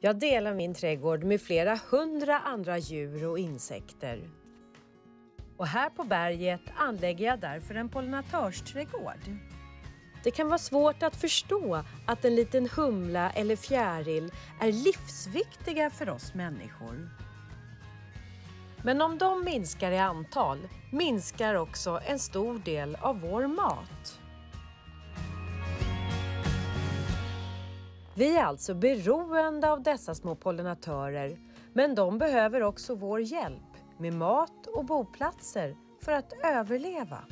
Jag delar min trädgård med flera hundra andra djur och insekter. Och här på berget anlägger jag därför en pollinatörsträdgård. Det kan vara svårt att förstå att en liten humla eller fjäril är livsviktiga för oss människor. Men om de minskar i antal minskar också en stor del av vår mat. Vi är alltså beroende av dessa små pollinatörer, men de behöver också vår hjälp med mat och boplatser för att överleva.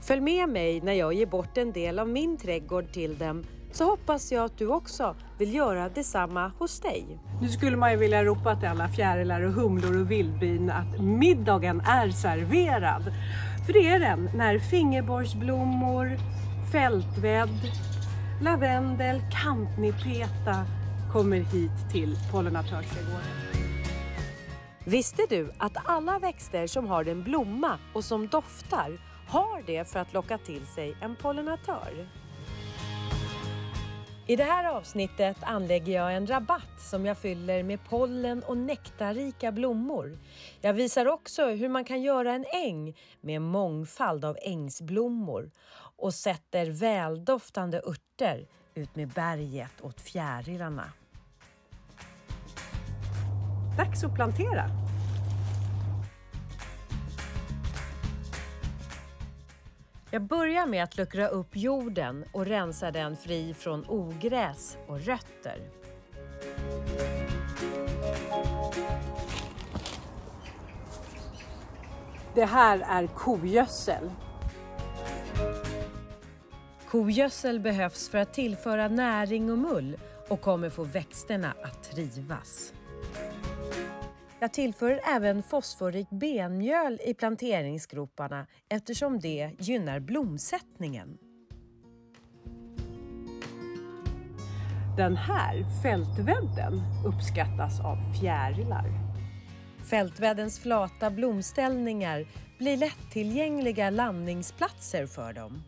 Följ med mig när jag ger bort en del av min trädgård till dem så hoppas jag att du också vill göra detsamma hos dig. Nu skulle man ju vilja ropa till alla fjärilar och humlor och vildbin att middagen är serverad. För det är den när fingerborgsblommor, fältvedd, lavendel, kantnipeta kommer hit till pollinatörsträdgården. Visste du att alla växter som har en blomma och som doftar har det för att locka till sig en pollinatör? I det här avsnittet anlägger jag en rabatt som jag fyller med pollen och nektarrika blommor. Jag visar också hur man kan göra en äng med mångfald av ängsblommor och sätter väldoftande örter ut med berget åt fjärilarna. Dags att plantera! Jag börjar med att luckra upp jorden och rensa den fri från ogräs och rötter. Det här är kogödsel. Kogödsel behövs för att tillföra näring och mull och kommer få växterna att trivas. Jag tillför även fosforrikt benmjöl i planteringsgroparna eftersom det gynnar blomsättningen. Den här fältvedden uppskattas av fjärilar. Fältveddens flata blomställningar blir lättillgängliga landningsplatser för dem.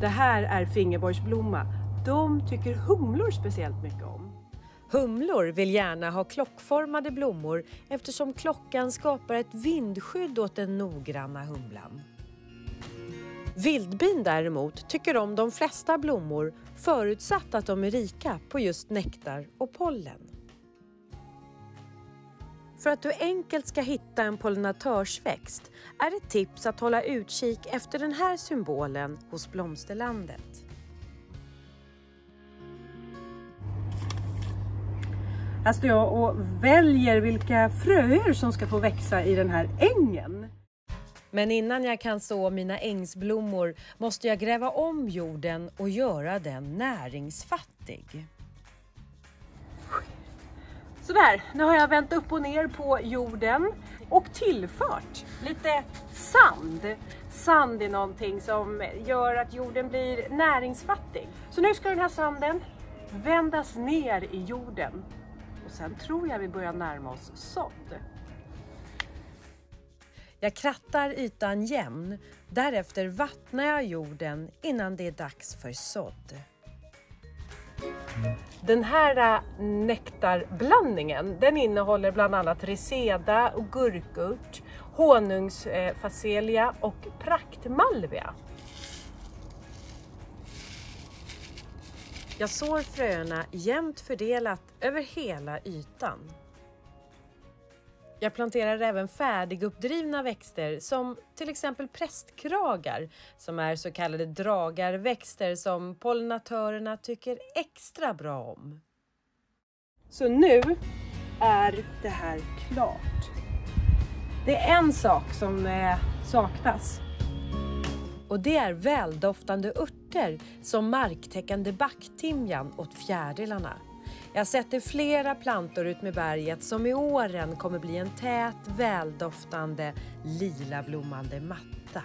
Det här är fingerborgsblomma. De tycker humlor speciellt mycket om. Humlor vill gärna ha klockformade blommor eftersom klockan skapar ett vindskydd åt den noggranna humlan. Vildbin däremot tycker om de flesta blommor förutsatt att de är rika på just nektar och pollen. För att du enkelt ska hitta en pollinatörsväxt är ett tips att hålla utkik efter den här symbolen hos blomsterlandet. Här står jag och väljer vilka fröer som ska få växa i den här ängen. Men innan jag kan så mina ängsblommor måste jag gräva om jorden och göra den näringsfattig. Sådär, nu har jag vänt upp och ner på jorden och tillfört lite sand. Sand är någonting som gör att jorden blir näringsfattig. Så nu ska den här sanden vändas ner i jorden och sen tror jag vi börjar närma oss sådd. Jag krattar ytan jämn. Därefter vattnar jag jorden innan det är dags för sådd. Den här äh, nektarblandningen den innehåller bland annat reseda och gurkurt, honungsfacelia och praktmalvia. Jag sår fröerna jämnt fördelat över hela ytan. Jag planterar även färdiguppdrivna växter som till exempel prästkragar som är så kallade dragarväxter som pollinatörerna tycker extra bra om. Så nu är det här klart. Det är en sak som eh, saknas och det är väldoftande örter som marktäckande backtimjan åt fjärilarna. Jag sätter flera plantor ut med berget som i åren kommer bli en tät, väldoftande, lila blommande matta.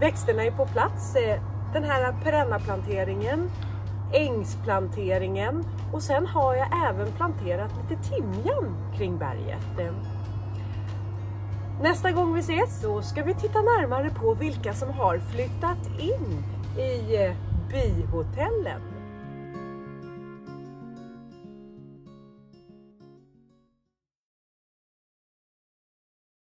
Växterna är på plats. Eh, den här perennaplanteringen, ängsplanteringen och sen har jag även planterat lite timjan kring berget. Eh, Nästa gång vi ses så ska vi titta närmare på vilka som har flyttat in i eh, bihotellet. bihotellen.